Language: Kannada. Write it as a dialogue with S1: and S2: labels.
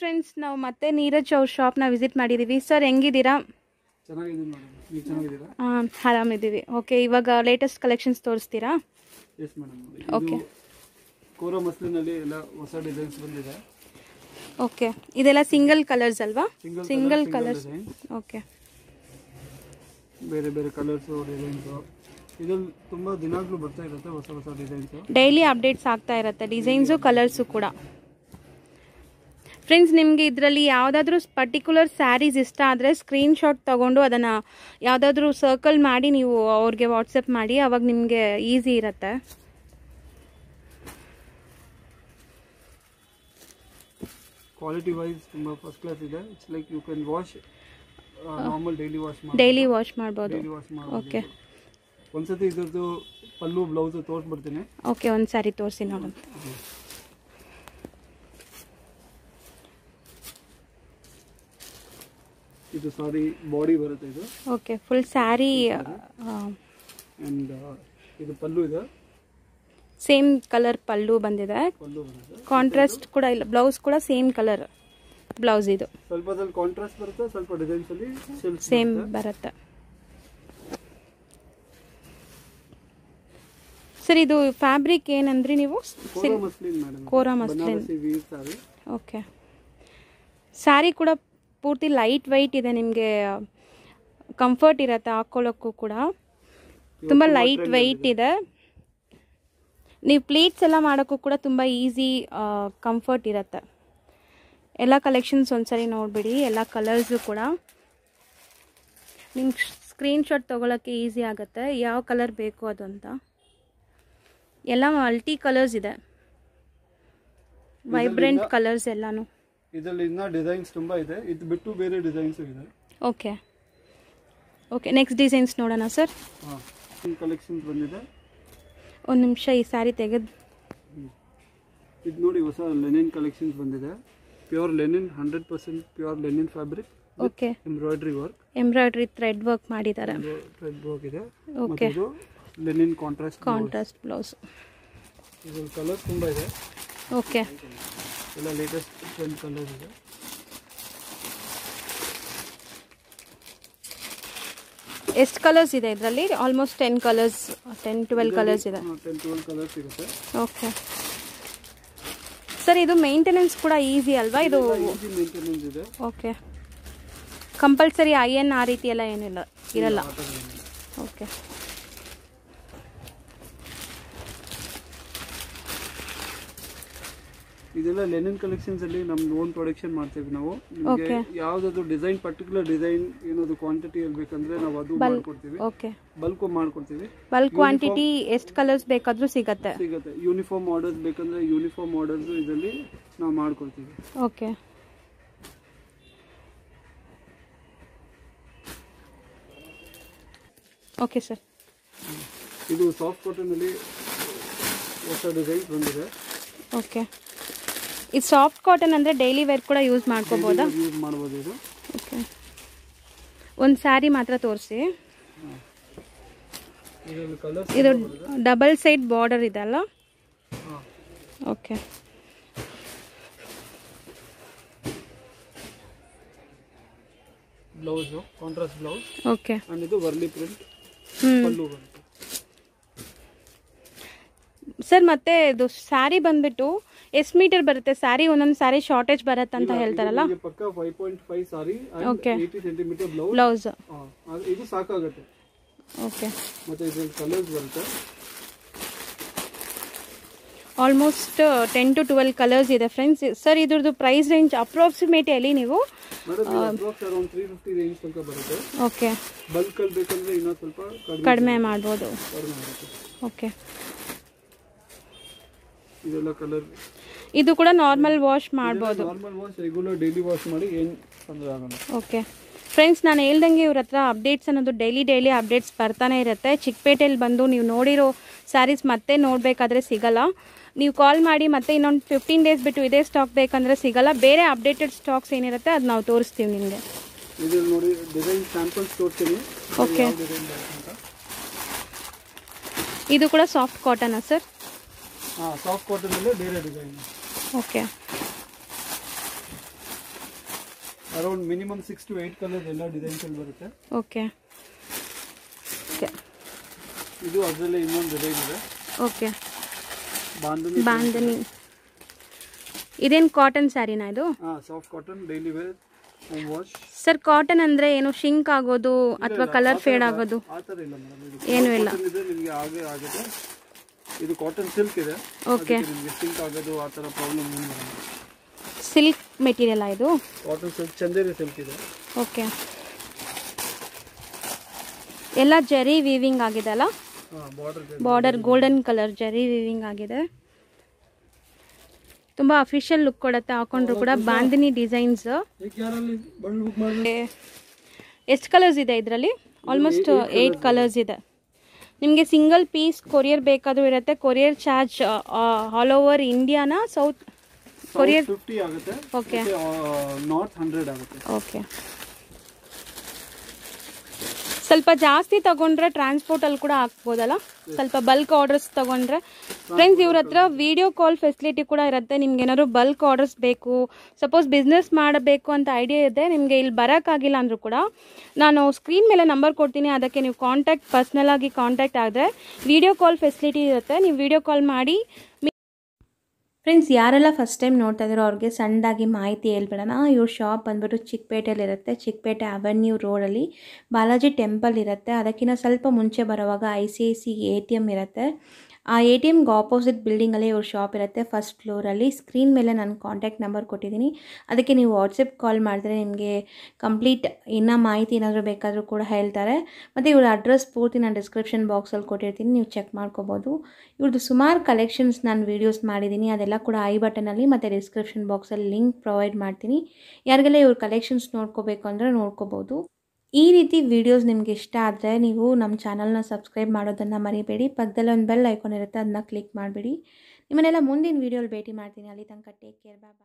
S1: ಫ್ರೆಂಡ್ಸ್ ನಾವು ಮತ್ತೆ ನೀರಜ್ ಅವ್ರ ಶಾಪ್ನ ವಿಸಿಟ್ ಮಾಡಿದ್ದೀವಿ ಸರ್ ಹೆಂಗಿದ್ದೀರಾ? ಹಾಂ ಆರಾಮಿದ್ದೀವಿ. ಓಕೆ ಇವಾಗ ಲೇಟೆಸ್ಟ್ ಕಲೆಕ್ಷನ್ಸ್ ತೋರಿಸ್ತೀರಾ?
S2: Yes madam. ಇದು ಕೋರೋ ಮಸ್ಲಿನಲ್ಲಿ ಎಲ್ಲ ಹೊಸ ಡಿಸೈನ್ಸ್ ಬಂದಿದೆ.
S1: ಓಕೆ ಇದೆಲ್ಲ ಸಿಂಗಲ್ ಕಲರ್ಸ್ ಅಲ್ವಾ? ಸಿಂಗಲ್ ಕಲರ್ಸ್ ಓಕೆ
S2: ಬೇರೆ ಬೇರೆ ಕಲರ್ಸ್ ಡಿಸೈನ್ಸ್ ಇದು ತುಂಬಾ ದಿನಾಗ್ಲೂ ಬರ್ತಾ ಇರುತ್ತೆ ಹೊಸ ಹೊಸ ಡಿಸೈನ್ಸ್
S1: ಡೈಲಿ ಅಪ್ಡೇಟ್ಸ್ ಆಗ್ತಾ ಇರುತ್ತೆ. ಡಿಸೈನ್ಸು ಕಲರ್ಸು ಕೂಡ. ಫ್ರೆಂಡ್ಸ್ ನಿಮಗೆ ಇದರಲ್ಲಿ ಯಾವುದಾದ್ರೂ ಪರ್ಟಿಕ್ಯುಲರ್ ಸ್ಯಾರೀಸ್ ಇಷ್ಟ ಆದರೆ ಸ್ಕ್ರೀನ್ಶಾಟ್ ತೊಗೊಂಡು ಅದನ್ನು ಯಾವುದಾದ್ರೂ ಸರ್ಕಲ್ ಮಾಡಿ ನೀವು ಅವ್ರಿಗೆ ವಾಟ್ಸಪ್ ಮಾಡಿ ಅವಾಗ ನಿಮಗೆ ಈಸಿ ಇರುತ್ತೆ.
S2: ಕ್ವಾಲಿಟಿ ವೈಸ್ ತುಂಬ ಫಸ್ಟ್ ಕ್ಲಾಸ್ ಇದೆ. It's like you can wash normal daily wash ಮಾಡಿ
S1: ಡೈಲಿ ವಾಶ್ ಮಾಡ್ಬೋದು.
S2: Daily wash
S1: Okay.
S2: ಓಕೆ ಒಂದ್ಸತಿ ಇದರದು ಪಲ್ಲು ಬ್ಲೌಸ್ ತೋರಿಸ್ಬಿಡ್ತೀನಿ.
S1: ಓಕೆ ಒಂದು ಸಾರಿ ತೋರಿಸಿ ನೋಡೋಣ.
S2: ಇದು ಸಾರಿ ಬಾಡಿ ಬರುತ್ತೆ ಇದು.
S1: ಓಕೆ ಫುಲ್ ಸ್ಯಾರಿ
S2: ಅಂಡ್ ಇದು ಪಲ್ಲು ಇದೆ.
S1: ಸೇಮ್ ಕಲರ್ ಪಲ್ಲು ಬಂದಿದೆ. ಕಾಂಟ್ರಾಸ್ಟ್ ಕೂಡ ಇಲ್ಲ ಬ್ಲೌಸ್ ಕೂಡ ಸೇಮ್ ಕಲರ್ ಬ್ಲೌಸ್ ಇದು.
S2: ಸ್ವಲ್ಪದಲ್ಲಿ ಕಾಂಟ್ರಾಸ್ಟ್ ಬರುತ್ತೆ ಸ್ವಲ್ಪ ಡಿಸೈನ್ಸ್ ಅಲ್ಲಿ
S1: ಸೇಮ್ ಬರುತ್ತೆ. ಸರ್ ಇದು ಫ್ಯಾಬ್ರಿಕ್ ಏನಂದ್ರಿ ನೀವು?
S2: ಕೋರಾ ಮಸ್ಲಿನ್
S1: ಓಕೆ ಸ್ಯಾರಿ ಕೂಡ ಪೂರ್ತಿ ಲೈಟ್ ವೈಟ್ ಇದೆ ನಿಮಗೆ ಕಂಫರ್ಟ್ ಇರುತ್ತೆ ಹಾಕ್ಕೊಳ್ಳೋಕ್ಕೂ ಕೂಡ. ತುಂಬ ಲೈಟ್ ವೈಟ್ ಇದೆ. ನೀವು ಪ್ಲೇಟ್ಸ್ ಎಲ್ಲ ಮಾಡೋಕ್ಕೂ ಕೂಡ ತುಂಬ ಈಸಿ ಕಂಫರ್ಟ್ ಇರುತ್ತೆ. ಎಲ್ಲ ಕಲೆಕ್ಷನ್ಸ್ ಒಂದ್ಸರಿ ನೋಡಿಬಿಡಿ ಎಲ್ಲ ಕಲರ್ಸು ಕೂಡ. ನಿಮ್ಗೆ ಸ್ಕ್ರೀನ್ಶಾಟ್ ತೊಗೊಳಕ್ಕೆ ಈಸಿ ಆಗುತ್ತೆ. ಯಾವ ಕಲರ್ ಬೇಕು ಅದು ಅಂತ ಎಲ್ಲ ಮಲ್ಟಿ ಕಲರ್ಸ್ ಇದೆ. ವೈಬ್ರೆಂಟ್ ಕಲರ್ಸ್ ಎಲ್ಲಾನು.
S2: ಇದರಲ್ಲಿ ಇನ್ನ ಡಿಸೈನ್ಸ್ ತುಂಬಾ ಇದೆ. ಇದು ಬಿಟ್ಟು ಬೇರೆ ಡಿಸೈನ್ಸ್ ಇದೆ.
S1: ಓಕೆ ಓಕೆ ನೆಕ್ಸ್ಟ್ ಡಿಸೈನ್ಸ್ ನೋಡೋಣ ಸರ್
S2: ಹಾಂ ಕಲೆಕ್ಷನ್ಸ್ ಬಂದಿದೆ.
S1: ಒಂದು ನಿಮಿಷ ಈ ಸ್ಯಾರಿ ತೆಗೆದು
S2: ಇದು ನೋಡಿ ಹೊಸ ಲೆನಿನ್ ಕಲೆಕ್ಷನ್ಸ್ ಬಂದಿದೆ. Pure linen hundred percent pure linen fabric
S1: okay
S2: embroidery work
S1: embroidery thread work ಮಾಡಿದ್ದಾರೆ.
S2: ಥ್ರೆಡ್ ವರ್ಕ್ ಇದೆ.
S1: ಓಕೆ
S2: ಇದು ಲೆನಿನ್ ಕಾಂಟ್ರಾಸ್ಟ್
S1: ಕಾಂಟ್ರಾಸ್ಟ್ ಬ್ಲೌಸ್
S2: ಇದು ಕಲರ್ ತುಂಬಾ ಇದೆ.
S1: ಓಕೆ
S2: ಎಲ್ಲ ಲೇಟೆಸ್ಟ್ ಟ್ರೆಂಡ್ ಕಲರ್ಸ್ ಇದೆ.
S1: ಎಷ್ಟು ಕಲರ್ಸ್ ಇದೆ ಇದರಲ್ಲಿ? Almost ten colours ten twelve colours ಇದೆ. ಓಕೆ ಸರ್ ಇದು ಮೇಂಟೆನೆನ್ಸ್ ಕೂಡ ಈಸಿ ಅಲ್ವಾ? ಇದು ಓಕೆ ಕಂಪಲ್ಸರಿ ಐ ಎನ್ ಆ ರೀತಿ ಎಲ್ಲ ಏನಿಲ್ಲ ಇರಲ್ಲ. ಓಕೆ
S2: ಇದೆಲ್ಲ ಲೆನಿನ್ ಕಲೆಕ್ಷನ್ಸ್ ಅಲ್ಲಿ ನಮ್ ಓನ್ ಪ್ರೊಡಕ್ಷನ್ ಮಾಡ್ತೀವಿ ನಾವು. ನಿಮಗೆ. ಯಾವ್ದಾದ್ರು ಡಿಸೈನ್ ಪರ್ಟಿಕ್ಯುಲರ್ ಡಿಸೈನ್ ಏನಾದ್ರು ಕ್ವಾಂಟಿಟಿ ಬೇಕಂದ್ರೆ ನಾವು ಅದು ಮಾಡ್ಕೊಡ್ತೀವಿ.
S1: ಓಕೆ
S2: ಬಲ್ಕ್ ಮಾಡ್ಕೊಡ್ತೀವಿ.
S1: ಬಲ್ಕ್ ಕ್ವಾಂಟಿಟಿ ಎಷ್ಟು ಕಲರ್ಸ್ ಬೇಕಾದ್ರೂ ಸಿಗತ್ತೆ.
S2: ಸಿಗುತ್ತೆ. ಯೂನಿಫಾರ್ಮ್ ಆರ್ಡರ್ಸ್ ಬೇಕಂದ್ರೆ ಯೂನಿಫಾರ್ಮ್ ಆರ್ಡರ್ಸ್ ಇದರಲ್ಲಿ ನಾವು ಮಾಡ್ಕೊಡ್ತೀವಿ.
S1: ಓಕೆ ಓಕೆ ಸರ್
S2: ಇದು ಸಾಫ್ಟ್ ಕಾಟನ್ ಅಲ್ಲಿ ಹೊಸ ಡಿಸೈನ್ ಬಂದಿದೆ.
S1: ಓಕೆ ಇದು ಸಾಫ್ಟ್ ಕಾಟನ್ ಅಂದರೆ ಡೈಲಿ ವೇರ್ ಕೂಡ ಯೂಸ್ ಮಾಡ್ಕೋಬೋದಾ? ಓಕೆ ಒಂದು ಸ್ಯಾರಿ ಮಾತ್ರ ತೋರಿಸಿ. ಇದು ಡಬಲ್ ಸೈಡ್ ಬಾರ್ಡರ್ ಇದೆ ಅಲ್ಲ okay
S2: blouse contrast blouse
S1: okay
S2: and ಇದು ವರ್ಲಿ ಪ್ರಿಂಟ್ ಪಲ್ಲು ಬಂತು.
S1: ಸರ್ ಮತ್ತೆ ಇದು ಸ್ಯಾರಿ ಬಂದ್ಬಿಟ್ಟು ಎಷ್ಟು ಮೀಟರ್ ಬರುತ್ತೆ? ಸಾರಿ ಒಂದೊಂದು ಸ್ಯಾರಿ ಶಾರ್ಟೇಜ್ ಬರುತ್ತೆ ಅಂತ ಹೇಳ್ತಾರಲ್ಲ?
S2: ಓಕೆ ಬ್ಲೌಸ್
S1: ಬ್ಲೌಸ್
S2: ಇದು ಸಾಕಾಗುತ್ತೆ.
S1: ಓಕೆ
S2: ಮತ್ತೆ ಇದ್ರಲ್ಲಿ ಕಲರ್ಸ್ ಬರುತ್ತೆ.
S1: Almost ten to twelve colours ಇದೆ ಫ್ರೆಂಡ್ಸ್ ಸರ್ ಇದ್ರದ್ದು ಪ್ರೈಸ್ ರೇಂಜ್ ಅಪ್ರಾಕ್ಸಿಮೇಟ್ ಎಲ್ಲಿ ನೀವು? ಓಕೆ
S2: ಸ್ವಲ್ಪ ಕಡಿಮೆ
S1: ಮಾಡ್ಬೋದು. ಓಕೆ
S2: ಇದೆಲ್ಲ ಕಲರ್
S1: ಇದು ಕೂಡ ನಾರ್ಮಲ್ ವಾಶ್ ಮಾಡ್ಬೋದು.
S2: Normal wash regular daily wash ಮಾಡಿ ಏನು ತೊಂದರೆ ಆಗಲ್ಲ.
S1: ಓಕೆ ಫ್ರೆಂಡ್ಸ್ ನಾನು ಹೇಳ್ದಂಗೆ ಇವ್ರ ಹತ್ರ ಅಪ್ಡೇಟ್ಸ್ ಅನ್ನೋದು ಡೈಲಿ ಡೈಲಿ ಅಪ್ಡೇಟ್ಸ್ ಬರ್ತಾನೆ ಇರುತ್ತೆ. ಚಿಕ್ಕಪೇಟೆಯಲ್ಲಿ ಬಂದು ನೀವು ನೋಡಿರೋ ಸ್ಯಾರೀಸ್ ಮತ್ತೆ ನೋಡಬೇಕಾದ್ರೆ ಸಿಗಲ್ಲ. ನೀವು ಕಾಲ್ ಮಾಡಿ ಮತ್ತೆ ಇನ್ನೊಂದು ಫಿಫ್ಟೀನ್ ಡೇಸ್ ಬಿಟ್ಟು ಇದೇ ಸ್ಟಾಕ್ ಬೇಕಂದ್ರೆ ಸಿಗಲ್ಲ. ಬೇರೆ ಅಪ್ಡೇಟೆಡ್ ಸ್ಟಾಕ್ಸ್ ಏನಿರುತ್ತೆ ಅದು ನಾವು ತೋರಿಸ್ತೀವಿ ನಿಮಗೆ.
S2: ಇದ್ರಲ್ಲಿ ನೋಡಿ ಡಿಸೈನ್ ಸ್ಯಾಂಪಲ್ಸ್ ತೋರಿಸ್ತೀನಿ.
S1: ಓಕೆ ಇದು ಕೂಡ ಸಾಫ್ಟ್ ಕಾಟನಾ ಸರ್
S2: ಹಾಂ ಸಾಫ್ಟ್ ಕಾಟನ್ ಅಲ್ಲೇ ಬೇರೆ design
S1: okay.
S2: Around minimum six to eight colour ಎಲ್ಲ ಡಿಸೈನ್ಸ್ ಅಲ್ಲಿ ಬರುತ್ತೆ.
S1: ಓಕೆ. ಓಕೆ.
S2: ಇದು ಅದರಲ್ಲೇ ಇನ್ನೊಂದು ಡಿಸೈನ್ ಇದೆ.
S1: ಓಕೆ.
S2: ಬಾಂಧನಿ
S1: ಬಾಂಧನಿ ಇದೇನು ಕಾಟನ್ ಸ್ಯಾರಿನಾ ಇದು?
S2: ಹಾಂ soft cotton daily wear
S1: sir cotton ಅಂದ್ರೆ ಏನು? ಶಿಂಕ್ ಆಗೋದು ಅಥವಾ ಕಲರ್ ಫೇಡ್ ಆಗೋದು? ಏನು ಇಲ್ಲ.
S2: ಇದೆ ಕಾಟನ್ ಸಿಲ್ಕ್ ಇದೆ.
S1: ಓಕೆ
S2: ನಿಮಗೆ ಸಿಲ್ಕ್ ಆಗೋದು ಆ ಥರ ಪ್ರಾಬ್ಲಮ್ ಏನು
S1: ಸಿಲ್ಕ್ ಮೆಟೀರಿಯಲ್ ಇದು?
S2: ಕಾಟನ್ ಸಿಲ್ಕ್ ಚಂದೇರಿ ಸಿಲ್ಕ್ ಇದೆ.
S1: ಓಕೆ ಎಲ್ಲ ಜರಿ ವೀವಿಂಗ್ ಆಗಿದೆ ಅಲ್ಲ?
S2: Border
S1: golden colour zari weaving ಆಗಿದೆ. ತುಂಬ ಅಫಿಷಿಯಲ್ ಲುಕ್ ಕೊಡುತ್ತೆ ಹಾಕೊಂಡ್ರು ಕೂಡ ಬಾಂದಿನಿ ಡಿಸೈನ್ಸ್ ಎಷ್ಟು ಕಲರ್ಸ್ ಇದೆ ಇದರಲ್ಲಿ? ಆಲ್ಮೋಸ್ಟ್ ಏಯ್ಟ್ ಕಲರ್ಸ್ ಇದೆ. ನಿಮಗೆ ಸಿಂಗಲ್ ಪೀಸ್ ಕೊರಿಯರ್ ಬೇಕಾದರೂ ಇರುತ್ತೆ. ಕೊರಿಯರ್ ಚಾರ್ಜ್ ಆಲ್ ಓವರ್ ಇಂಡಿಯಾನ ಸೌತ್ ಕೊರಿಯರ್
S2: ಫಿಫ್ಟಿ ಆಗುತ್ತೆ.
S1: ಓಕೆ
S2: ನಾರ್ತ್ ಹಂಡ್ರೆಡ್ ಆಗುತ್ತೆ.
S1: ಓಕೆ ಸ್ವಲ್ಪ ಜಾಸ್ತಿ ತಗೊಂಡ್ರೆ ಟ್ರಾನ್ಸ್ಪೋರ್ಟಲ್ಲಿ ಕೂಡ ಹಾಕ್ಬೋದಲ್ಲ? ಸ್ವಲ್ಪ ಬಲ್ಕ್ ಆರ್ಡರ್ಸ್ ತಗೊಂಡ್ರೆ. ಫ್ರೆಂಡ್ಸ್ ಇವ್ರ ಹತ್ರ ವಿಡಿಯೋ ಕಾಲ್ ಫೆಸಿಲಿಟಿ ಕೂಡ ಇರುತ್ತೆ. ನಿಮ್ಗೆ ಏನಾದ್ರು ಬಲ್ಕ್ ಆರ್ಡರ್ಸ್ ಬೇಕು ಸಪೋಸ್ ಬಿಸ್ನೆಸ್ ಮಾಡಬೇಕು ಅಂತ ಐಡಿಯಾ ಇದೆ ನಿಮಗೆ ಇಲ್ಲಿ ಬರೋಕ್ಕಾಗಿಲ್ಲ ಅಂದರೂ ಕೂಡ ನಾನು ಸ್ಕ್ರೀನ್ ಮೇಲೆ ನಂಬರ್ ಕೊಡ್ತೀನಿ. ಅದಕ್ಕೆ ನೀವು ಕಾಂಟ್ಯಾಕ್ಟ್ ಪರ್ಸ್ನಲ್ ಆಗಿ ಕಾಂಟ್ಯಾಕ್ಟ್ ಆದರೆ ವಿಡಿಯೋ ಕಾಲ್ ಫೆಸಿಲಿಟಿ ಇರುತ್ತೆ. ನೀವು ವಿಡಿಯೋ ಕಾಲ್ ಮಾಡಿ ಫ್ರೆಂಡ್ಸ್ ಯಾರೆಲ್ಲ ಫಸ್ಟ್ ಟೈಮ್ ನೋಡ್ತಾ ಇದ್ದಾರೋ ಅವ್ರಿಗೆ ಸಣ್ಣದಾಗಿ ಮಾಹಿತಿ ಹೇಳ್ಬಿಡೋಣ. ಇವ್ರ ಶಾಪ್ ಬಂದ್ಬಿಟ್ಟು ಚಿಕ್ಕಪೇಟೆಯಲ್ಲಿರುತ್ತೆ ಚಿಕ್ಕಪೇಟೆ ಅವೆನ್ಯೂ ರೋಡಲ್ಲಿ ಬಾಲಾಜಿ ಟೆಂಪಲ್ ಇರುತ್ತೆ. ಅದಕ್ಕಿಂತ ಸ್ವಲ್ಪ ಮುಂಚೆ ಬರುವಾಗ I C I C A T M ಇರುತ್ತೆ. ಆ ಎ ಟಿ ಎಮ್ಗೆ ಆಪೋಸಿಟ್ ಬಿಲ್ಡಿಂಗಲ್ಲೇ ಇವ್ರ ಶಾಪ್ ಇರುತ್ತೆ ಫಸ್ಟ್ ಫ್ಲೋರಲ್ಲಿ ಸ್ಕ್ರೀನ್ ಮೇಲೆ ನಾನು ಕಾಂಟ್ಯಾಕ್ಟ್ ನಂಬರ್ ಕೊಟ್ಟಿದ್ದೀನಿ. ಅದಕ್ಕೆ ನೀವು ವಾಟ್ಸಪ್ ಕಾಲ್ ಮಾಡಿದ್ರೆ ನಿಮಗೆ ಕಂಪ್ಲೀಟ್ ಇನ್ನೂ ಮಾಹಿತಿ ಏನಾದರೂ ಬೇಕಾದರೂ ಕೂಡ ಹೇಳ್ತಾರೆ. ಮತ್ತು ಇವ್ರ ಅಡ್ರೆಸ್ ಪೂರ್ತಿ ನಾನು ಡಿಸ್ಕ್ರಿಪ್ಷನ್ ಬಾಕ್ಸಲ್ಲಿ ಕೊಟ್ಟಿರ್ತೀನಿ. ನೀವು ಚೆಕ್ ಮಾಡ್ಕೋಬೋದು. ಇವ್ರದ್ದು ಸುಮಾರು ಕಲೆಕ್ಷನ್ಸ್ ನಾನು ವೀಡಿಯೋಸ್ ಮಾಡಿದ್ದೀನಿ. ಅದೆಲ್ಲ ಕೂಡ ಐ ಬಟನಲ್ಲಿ ಮತ್ತು ಡಿಸ್ಕ್ರಿಪ್ಷನ್ ಬಾಕ್ಸಲ್ಲಿ ಲಿಂಕ್ ಪ್ರೊವೈಡ್ ಮಾಡ್ತೀನಿ. ಯಾರಿಗೆಲ್ಲ ಇವ್ರ ಕಲೆಕ್ಷನ್ಸ್ ನೋಡ್ಕೋಬೇಕು ಅಂದರೆ ನೋಡ್ಕೋಬೋದು. ಈ ರೀತಿ ವಿಡಿಯೋಸ್ ನಿಮ್ಗೆ ಇಷ್ಟ ಆದರೆ ನೀವು ನಮ್ಮ ಚಾನಲ್ನ ಸಬ್ಸ್ಕ್ರೈಬ್ ಮಾಡೋದನ್ನು ಮರಿಬೇಡಿ. ಪಕ್ಕದಲ್ಲಿ ಒಂದು ಬೆಲ್ ಐಕಾನ್ ಇರುತ್ತೆ ಅದನ್ನ ಕ್ಲಿಕ್ ಮಾಡಿಬಿಡಿ. ನಿಮ್ಮನ್ನೆಲ್ಲ ಮುಂದಿನ ವೀಡಿಯೋಲಿ ಭೇಟಿ ಮಾಡ್ತೀನಿ. ಅಲ್ಲಿ ತನಕ ಟೇಕ್ ಕೇರ್ ಬಾಯ್